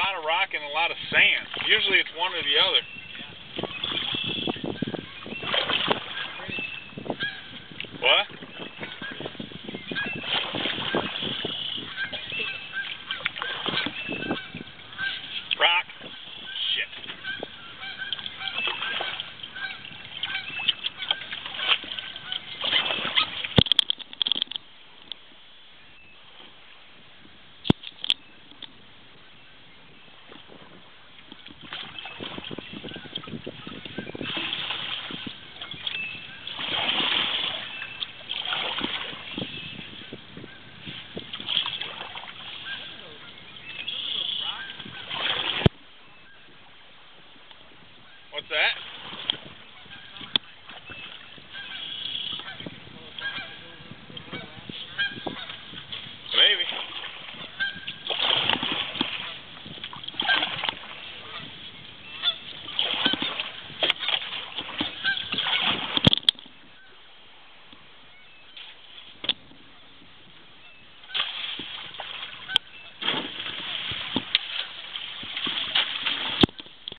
lot of rock and a lot of sand. Usually it's one or the other. that.